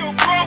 your bro.